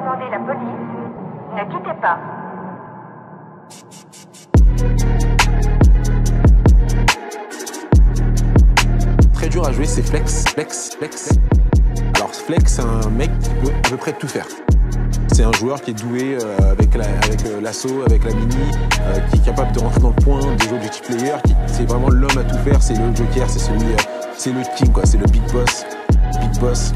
demander la police. Ne quittez pas. Très dur à jouer, c'est Flex, Flex, Flex. Alors Flex, c'est un mec qui peut à peu près tout faire. C'est un joueur qui est doué euh, avec avec euh, l'assaut, avec la mini, euh, qui est capable de rentrer dans le point, des objectifs players. C'est vraiment l'homme à tout faire. C'est le Joker, c'est celui, c'est le king quoi. C'est le big boss, big boss.